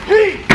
Hey!